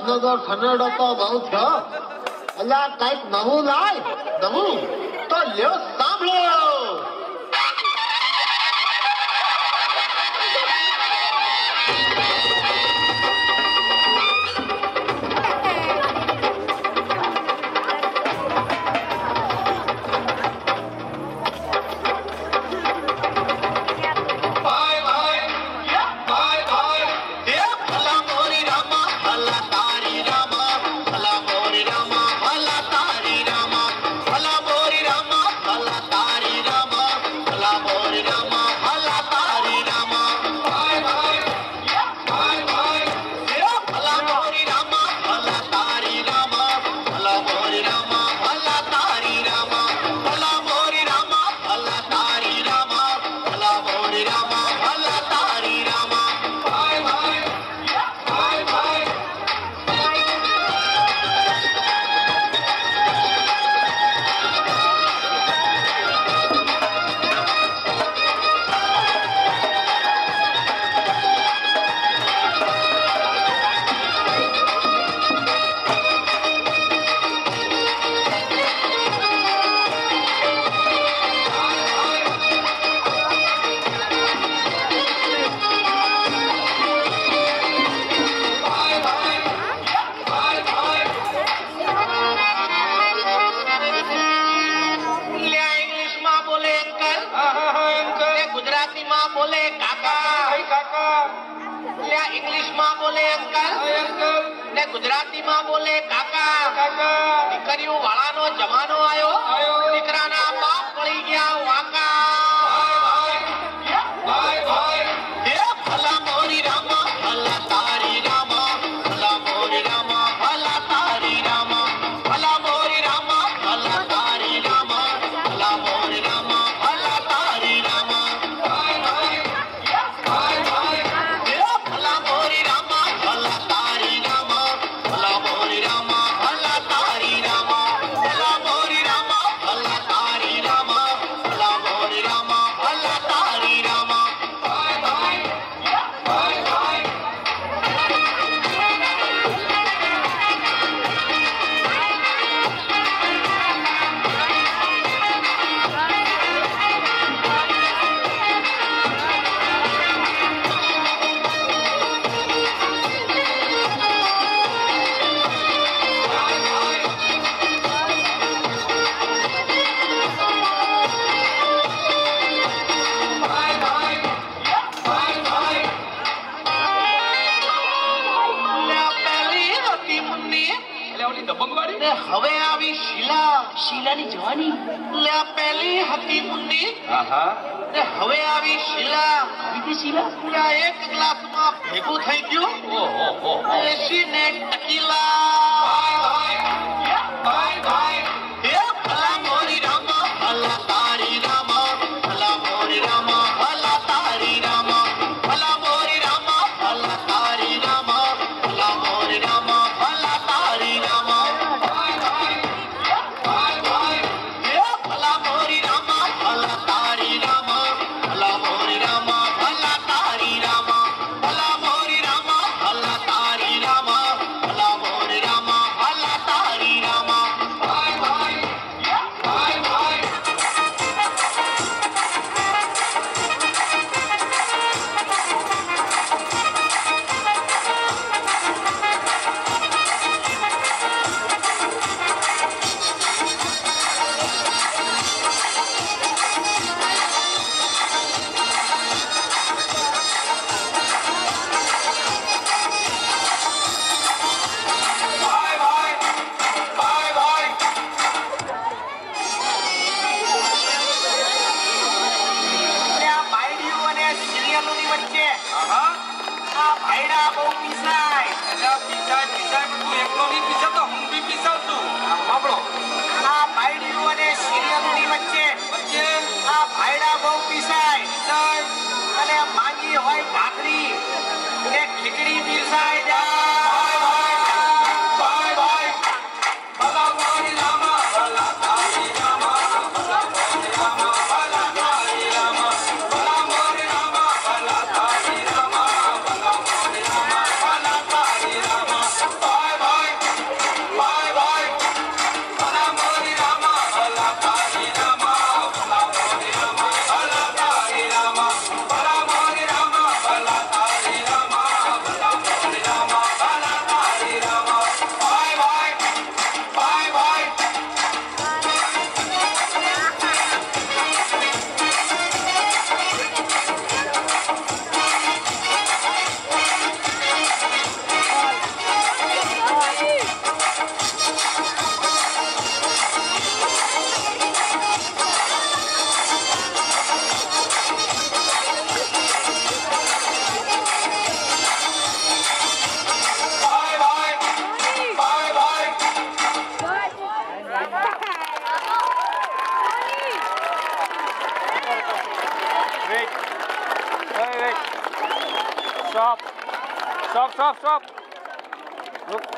પંદર સનેડો તો બહુ થયો અલ્યા કંઈક નવું લાય નવું? તો લ્યો સાંભળો ઇંગ્લિશમાં બોલે અંકલ. ને ગુજરાતી બોલે કાકા. દીકરીઓ વાળાનો જમાનો આવ્યો દીકરાના પાપ પડી ગયા શીલાની જવાની? લે આ પહેલી હતી મુન્ની આહા. ને હવે આવી શીલા. આવી શીલા? પૂરા એક ગ્લાસમાં ભેગું થઈ ગયું. ઓહો એસી ને ટકીલા Stopp, stopp, stopp.